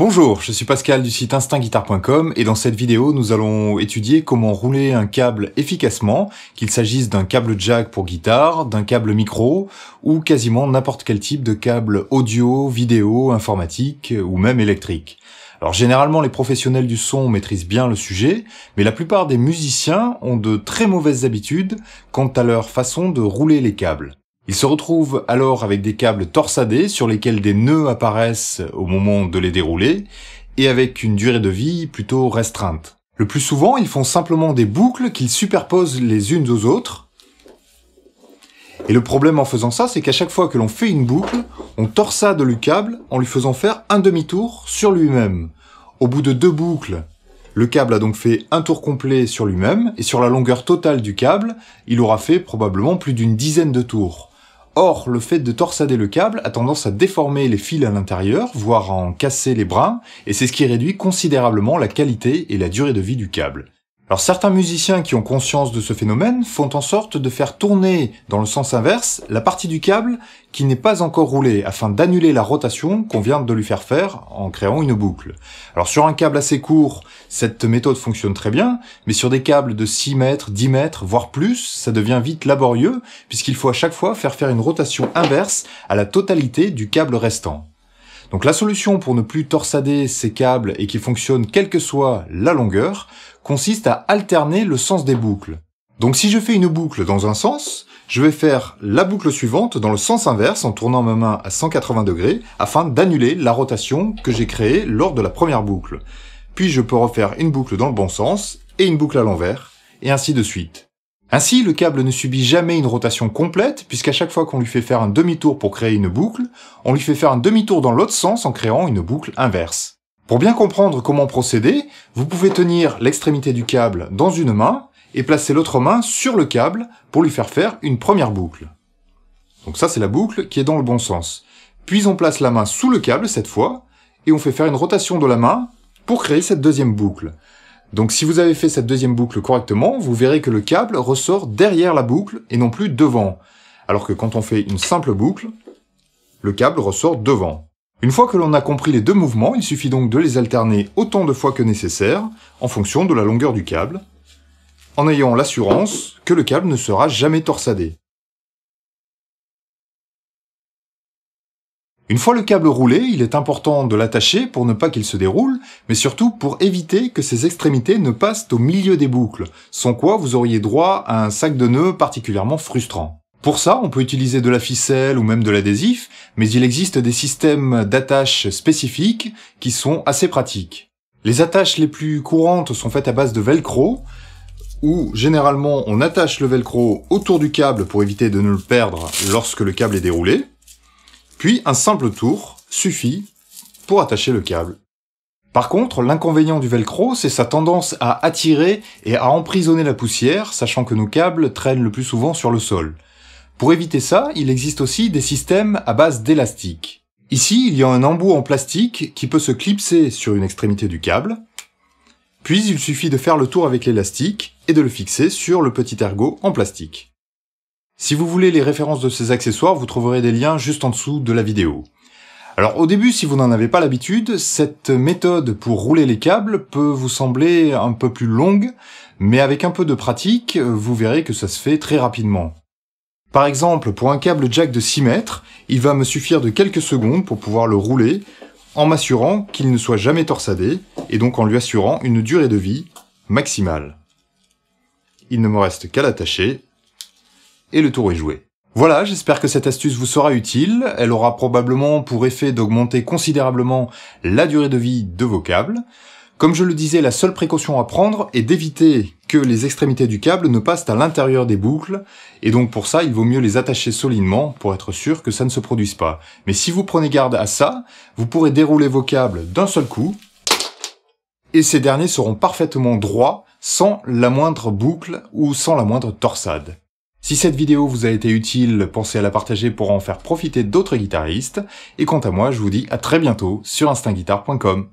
Bonjour, je suis Pascal du site instinctguitar.com et dans cette vidéo nous allons étudier comment rouler un câble efficacement, qu'il s'agisse d'un câble jack pour guitare, d'un câble micro ou quasiment n'importe quel type de câble audio, vidéo, informatique ou même électrique. Alors généralement les professionnels du son maîtrisent bien le sujet, mais la plupart des musiciens ont de très mauvaises habitudes quant à leur façon de rouler les câbles. Ils se retrouvent alors avec des câbles torsadés sur lesquels des nœuds apparaissent au moment de les dérouler et avec une durée de vie plutôt restreinte. Le plus souvent, ils font simplement des boucles qu'ils superposent les unes aux autres. Et le problème en faisant ça, c'est qu'à chaque fois que l'on fait une boucle, on torsade le câble en lui faisant faire un demi-tour sur lui-même. Au bout de deux boucles, le câble a donc fait un tour complet sur lui-même, et sur la longueur totale du câble, il aura fait probablement plus d'une dizaine de tours. Or, le fait de torsader le câble a tendance à déformer les fils à l'intérieur, voire à en casser les brins, et c'est ce qui réduit considérablement la qualité et la durée de vie du câble. Alors certains musiciens qui ont conscience de ce phénomène font en sorte de faire tourner dans le sens inverse la partie du câble qui n'est pas encore roulée afin d'annuler la rotation qu'on vient de lui faire faire en créant une boucle. Alors sur un câble assez court, cette méthode fonctionne très bien, mais sur des câbles de 6 mètres, 10 mètres, voire plus, ça devient vite laborieux puisqu'il faut à chaque fois faire faire une rotation inverse à la totalité du câble restant. Donc la solution pour ne plus torsader ces câbles et qu'ils fonctionnent quelle que soit la longueur consiste à alterner le sens des boucles. Donc si je fais une boucle dans un sens, je vais faire la boucle suivante dans le sens inverse en tournant ma main à 180 degrés afin d'annuler la rotation que j'ai créée lors de la première boucle. Puis je peux refaire une boucle dans le bon sens et une boucle à l'envers, et ainsi de suite. Ainsi, le câble ne subit jamais une rotation complète, puisqu'à chaque fois qu'on lui fait faire un demi-tour pour créer une boucle, on lui fait faire un demi-tour dans l'autre sens en créant une boucle inverse. Pour bien comprendre comment procéder, vous pouvez tenir l'extrémité du câble dans une main et placer l'autre main sur le câble pour lui faire faire une première boucle. Donc ça, c'est la boucle qui est dans le bon sens. Puis on place la main sous le câble cette fois, et on fait faire une rotation de la main pour créer cette deuxième boucle. Donc si vous avez fait cette deuxième boucle correctement, vous verrez que le câble ressort derrière la boucle et non plus devant. Alors que quand on fait une simple boucle, le câble ressort devant. Une fois que l'on a compris les deux mouvements, il suffit donc de les alterner autant de fois que nécessaire, en fonction de la longueur du câble, en ayant l'assurance que le câble ne sera jamais torsadé. Une fois le câble roulé, il est important de l'attacher pour ne pas qu'il se déroule, mais surtout pour éviter que ses extrémités ne passent au milieu des boucles, sans quoi vous auriez droit à un sac de nœuds particulièrement frustrant. Pour ça, on peut utiliser de la ficelle ou même de l'adhésif, mais il existe des systèmes d'attache spécifiques qui sont assez pratiques. Les attaches les plus courantes sont faites à base de velcro, où généralement on attache le velcro autour du câble pour éviter de ne le perdre lorsque le câble est déroulé. Puis un simple tour suffit pour attacher le câble. Par contre, l'inconvénient du velcro, c'est sa tendance à attirer et à emprisonner la poussière, sachant que nos câbles traînent le plus souvent sur le sol. Pour éviter ça, il existe aussi des systèmes à base d'élastique. Ici, il y a un embout en plastique qui peut se clipser sur une extrémité du câble, puis il suffit de faire le tour avec l'élastique et de le fixer sur le petit ergot en plastique. Si vous voulez les références de ces accessoires, vous trouverez des liens juste en dessous de la vidéo. Alors au début, si vous n'en avez pas l'habitude, cette méthode pour rouler les câbles peut vous sembler un peu plus longue, mais avec un peu de pratique, vous verrez que ça se fait très rapidement. Par exemple, pour un câble jack de 6 mètres, il va me suffire de quelques secondes pour pouvoir le rouler, en m'assurant qu'il ne soit jamais torsadé, et donc en lui assurant une durée de vie maximale. Il ne me reste qu'à l'attacher et le tour est joué. Voilà, j'espère que cette astuce vous sera utile. Elle aura probablement pour effet d'augmenter considérablement la durée de vie de vos câbles. Comme je le disais, la seule précaution à prendre est d'éviter que les extrémités du câble ne passent à l'intérieur des boucles, et donc pour ça, il vaut mieux les attacher solidement pour être sûr que ça ne se produise pas. Mais si vous prenez garde à ça, vous pourrez dérouler vos câbles d'un seul coup, et ces derniers seront parfaitement droits, sans la moindre boucle ou sans la moindre torsade. Si cette vidéo vous a été utile, pensez à la partager pour en faire profiter d'autres guitaristes, et quant à moi, je vous dis à très bientôt sur instinctguitar.com.